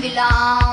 belong.